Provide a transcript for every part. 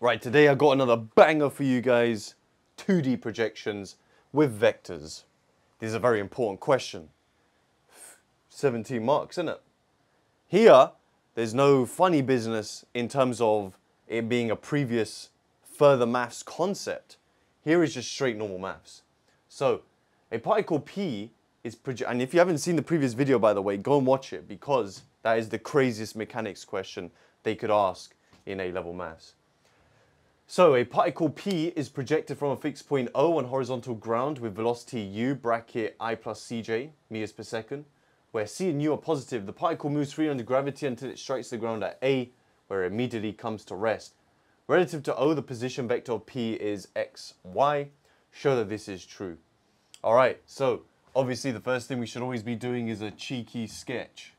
Right, today I've got another banger for you guys. 2D projectiles with vectors. This is a very important question. 17 marks, isn't it? Here, there's no funny business in terms of it being a previous further maths concept. Here is just straight normal maths. So, a particle P is, projected, and if you haven't seen the previous video, by the way, go and watch it because that is the craziest mechanics question they could ask in A-level maths. So a particle P is projected from a fixed point O on horizontal ground with velocity u bracket i plus cj meters per second, where c and u are positive. The particle moves free under gravity until it strikes the ground at A, where it immediately comes to rest. Relative to O, the position vector of P is x, y. Show that this is true. All right, so obviously the first thing we should always be doing is a cheeky sketch.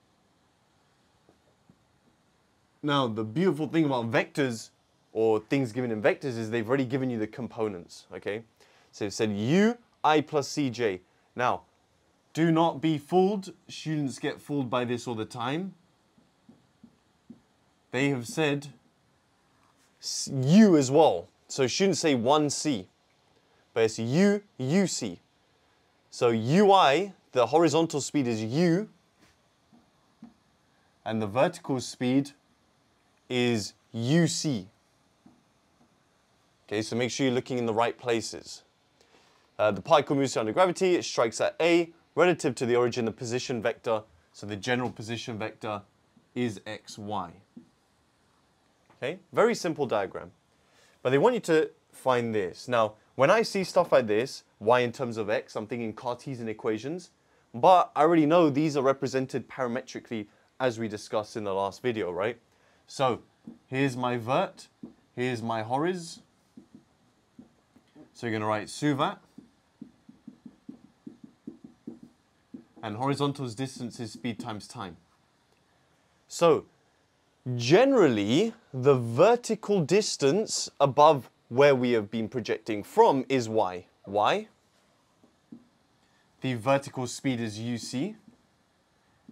Now, the beautiful thing about vectors or things given in vectors is they've already given you the components, okay? So they've said u, i plus cj. Now, do not be fooled. Students get fooled by this all the time. They have said u as well. So students say 1c, but it's u, uc. So ui, the horizontal speed is u, and the vertical speed is uc. Okay, so make sure you're looking in the right places. Uh, the particle moves under gravity, it strikes at A relative to the origin, the position vector. So the general position vector is xy. Okay, very simple diagram. But they want you to find this. Now, when I see stuff like this, y in terms of x, I'm thinking Cartesian equations. But I already know these are represented parametrically as we discussed in the last video, right? So here's my vert, here's my horiz, so you're going to write suvat. And horizontal's distance is speed times time. So generally, the vertical distance above where we have been projecting from is y. Why? The vertical speed is uc.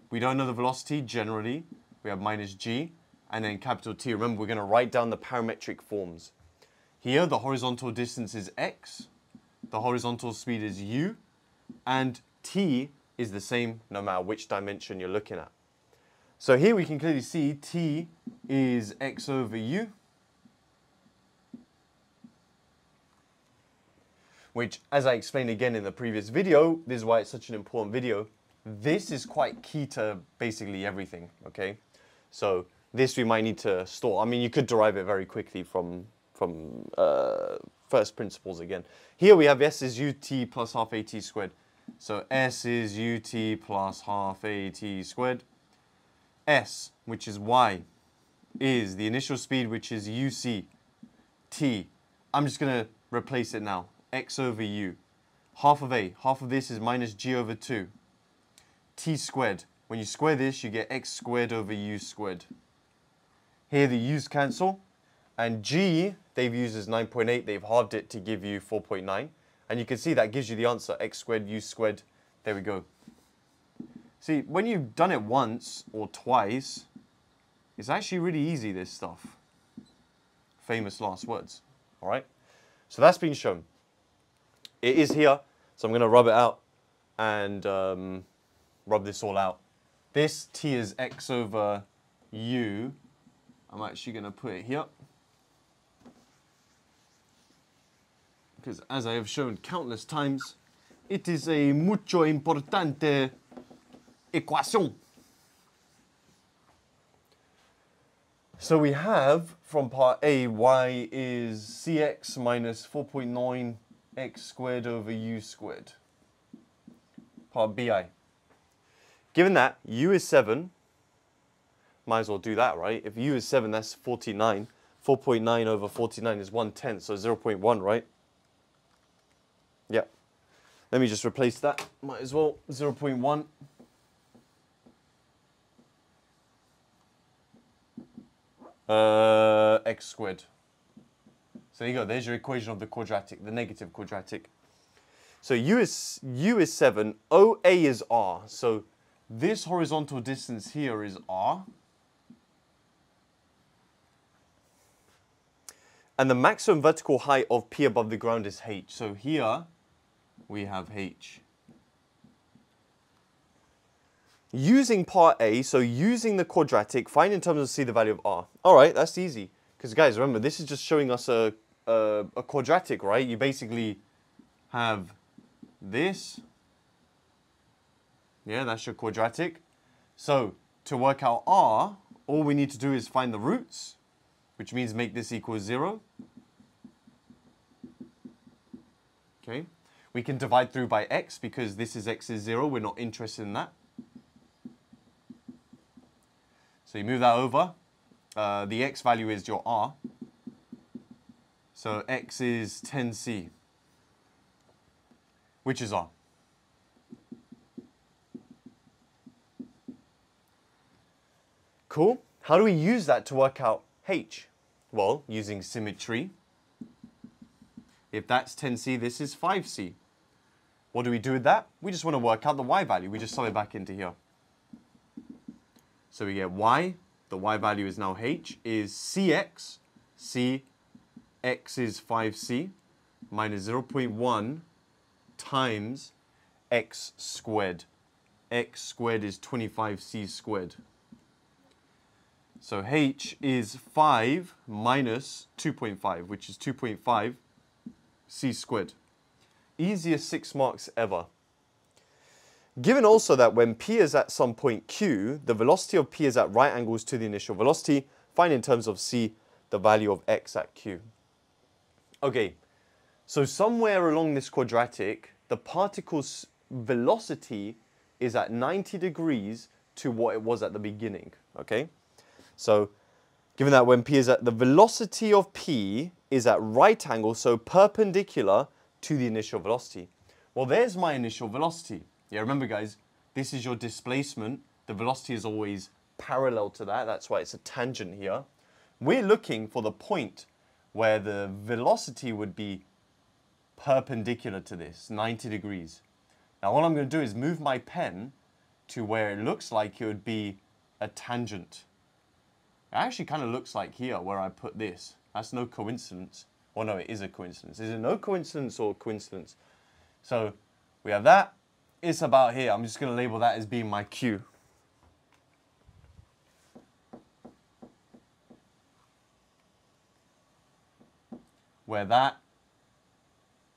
We don't know the velocity generally. We have minus g and then capital T. Remember, we're going to write down the parametric forms. Here, the horizontal distance is x, the horizontal speed is u, and t is the same no matter which dimension you're looking at. So here we can clearly see t is x over u, which, as I explained again in the previous video, this is why it's such an important video. This is quite key to basically everything, okay? So this we might need to store. I mean, you could derive it very quickly from from uh, first principles again. Here we have S is ut plus half at squared. So S is ut plus half at squared. S, which is y, is the initial speed, which is uc. T, I'm just going to replace it now. x over u. Half of a, half of this is minus g over 2. t squared. When you square this, you get x squared over u squared. Here the u's cancel. And G, they've used as 9.8. They've halved it to give you 4.9. And you can see that gives you the answer, x squared, u squared. There we go. See, when you've done it once or twice, it's actually really easy, this stuff. Famous last words, all right? So that's been shown. It is here, so I'm going to rub it out and um, rub this all out. This t is x over u. I'm actually going to put it here. Because as I have shown countless times, it is a mucho importante equation. So we have from part A, y is cx minus 4.9 x squared over u squared. Part BI. Given that u is 7, might as well do that, right? If u is 7, that's 49. 4.9 over 49 is 1 tenth, so 0.1, right? Yeah. Let me just replace that. Might as well. 0 0.1. Uh, x squared. So there you go. There's your equation of the quadratic, the negative quadratic. So u is u is 7, OA is r. So this horizontal distance here is r. And the maximum vertical height of P above the ground is h. So here we have h. Using part A, so using the quadratic, find in terms of C the value of R. All right, that's easy. Because guys, remember, this is just showing us a, a, a quadratic, right? You basically have this. Yeah, that's your quadratic. So to work out R, all we need to do is find the roots, which means make this equal zero. Okay. We can divide through by x because this is x is zero. We're not interested in that. So you move that over. Uh, the x value is your r. So x is 10c, which is r. Cool. How do we use that to work out h? Well, using symmetry. If that's 10c, this is 5c. What do we do with that? We just want to work out the y value. We just sub it back into here. So we get y, the y value is now h, is cx, c, x is 5c, minus 0.1 times x squared. x squared is 25c squared. So h is 5 minus 2.5, which is 2.5 c squared. Easiest six marks ever. Given also that when p is at some point q, the velocity of p is at right angles to the initial velocity, find in terms of c the value of x at q. Okay, so somewhere along this quadratic, the particle's velocity is at 90 degrees to what it was at the beginning, okay? So given that when p is at the velocity of p is at right angle, so perpendicular to the initial velocity. Well, there's my initial velocity. Yeah, remember guys, this is your displacement. The velocity is always parallel to that. That's why it's a tangent here. We're looking for the point where the velocity would be perpendicular to this, 90 degrees. Now what I'm going to do is move my pen to where it looks like it would be a tangent. It actually kind of looks like here where I put this. That's no coincidence. Well, no, it is a coincidence. Is it no coincidence or coincidence? So we have that it's about here. I'm just going to label that as being my Q. Where that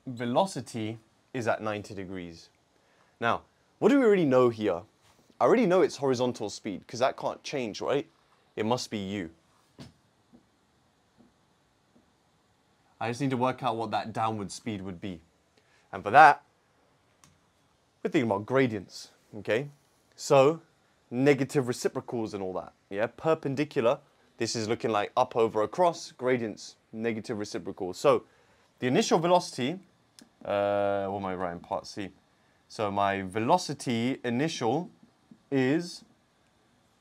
velocity is at 90 degrees. Now, what do we already know here? I already know it's horizontal speed because that can't change, right? It must be u. I just need to work out what that downward speed would be. And for that, we're thinking about gradients, okay? So negative reciprocals and all that, yeah? Perpendicular, this is looking like up over across, gradients, negative reciprocals. So the initial velocity, uh, what am I writing, part C? So my velocity initial is,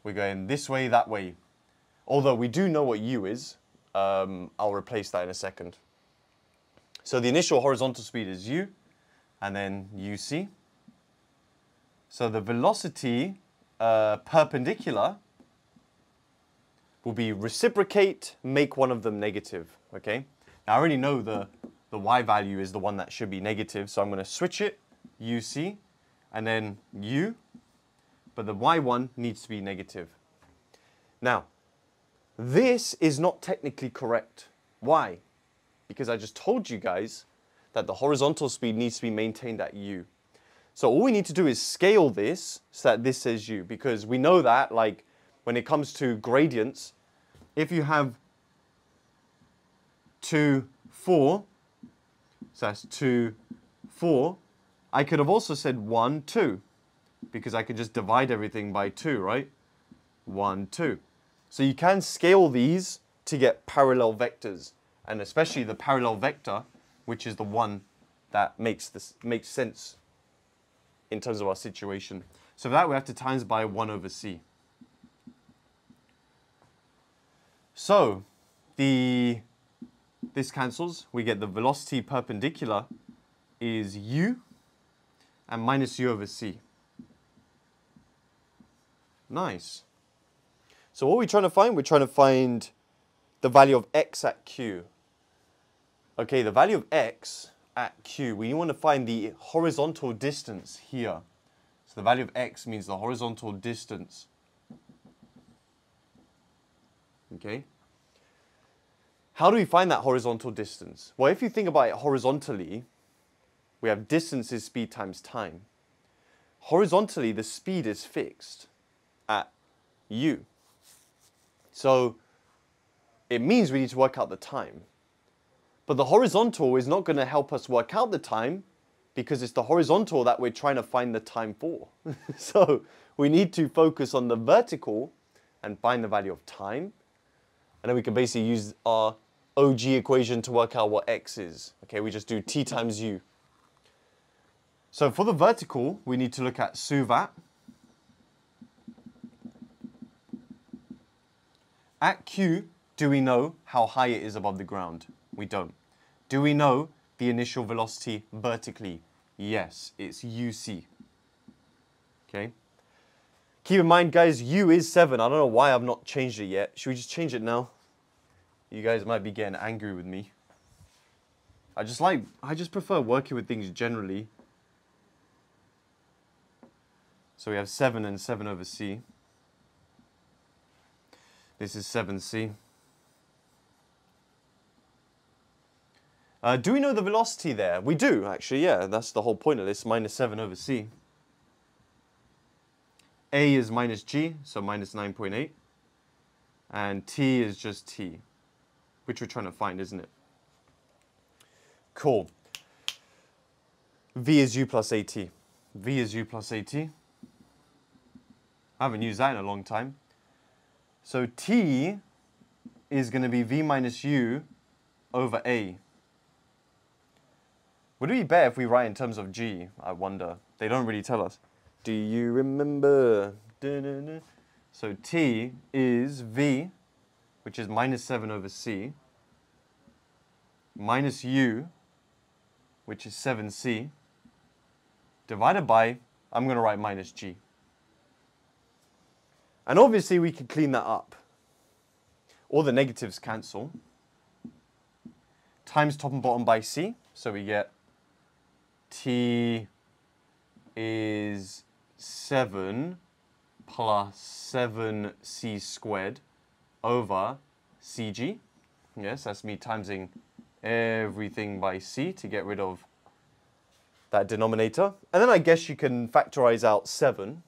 we're going this way, that way. Although we do know what u is, um, I'll replace that in a second. So the initial horizontal speed is u, and then uc. So the velocity uh, perpendicular will be reciprocate, make one of them negative, okay? Now I already know the, the y value is the one that should be negative, so I'm going to switch it, uc, and then u, but the y one needs to be negative. Now, this is not technically correct. Why? Because I just told you guys that the horizontal speed needs to be maintained at u. So all we need to do is scale this so that this says u because we know that like when it comes to gradients, if you have 2, 4, so that's 2, 4, I could have also said 1, 2 because I could just divide everything by 2, right? 1, 2. So you can scale these to get parallel vectors and especially the parallel vector which is the one that makes this makes sense in terms of our situation. So that we have to times by 1 over c. So the this cancels. We get the velocity perpendicular is u and minus u over c. Nice. So what we're we trying to find? We're trying to find the value of x at q. Okay, the value of x at q, we want to find the horizontal distance here. So the value of x means the horizontal distance. Okay. How do we find that horizontal distance? Well, if you think about it horizontally, we have distance is speed times time. Horizontally, the speed is fixed at u. So it means we need to work out the time. But the horizontal is not going to help us work out the time because it's the horizontal that we're trying to find the time for. so we need to focus on the vertical and find the value of time. And then we can basically use our OG equation to work out what x is. Okay, we just do t times u. So for the vertical, we need to look at suvat. At q, do we know how high it is above the ground? We don't. Do we know the initial velocity vertically? Yes, it's uc. Okay. Keep in mind, guys, u is 7. I don't know why I've not changed it yet. Should we just change it now? You guys might be getting angry with me. I just like, I just prefer working with things generally. So we have 7 and 7 over c. This is 7c. Uh, do we know the velocity there? We do, actually, yeah. That's the whole point of this, minus 7 over c. A is minus g, so minus 9.8. And t is just t, which we're trying to find, isn't it? Cool. v is u plus at. v is u plus at. I haven't used that in a long time. So t is going to be v minus u over a. Would it be better if we write in terms of g? I wonder. They don't really tell us. Do you remember? So t is v, which is minus 7 over c, minus u, which is 7c, divided by, I'm going to write minus g. And obviously we can clean that up. All the negatives cancel. Times top and bottom by c. So we get t is 7 plus 7c squared over cg. Yes, that's me timesing everything by c to get rid of that denominator. And then I guess you can factorize out 7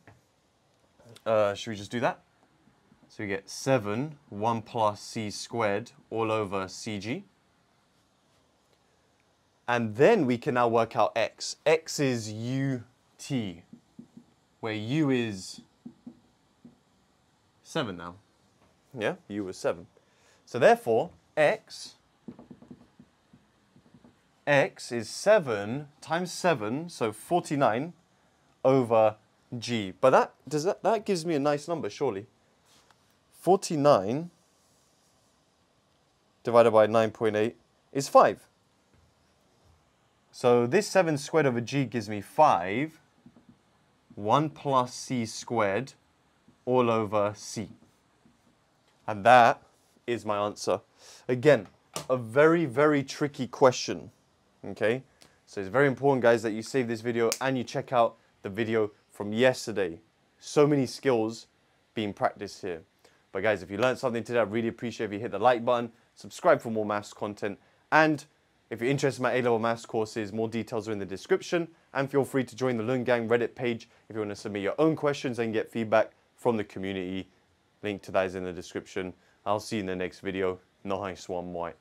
uh, should we just do that? So we get 7, 1 plus c squared all over cg. And then we can now work out x. x is ut, where u is 7 now. Yeah, u was 7. So therefore, x, x is 7 times 7, so 49 over G. But that does that that gives me a nice number, surely. 49 divided by 9.8 is 5. So this 7 squared over g gives me 5. 1 plus c squared all over c. And that is my answer. Again, a very, very tricky question. Okay? So it's very important, guys, that you save this video and you check out the video from yesterday. So many skills being practiced here. But guys, if you learned something today, I really appreciate if you hit the like button, subscribe for more maths content, and if you're interested in my A-level maths courses, more details are in the description, and feel free to join the Lun Gang Reddit page if you want to submit your own questions and get feedback from the community. Link to that is in the description. I'll see you in the next video. Nice one, White.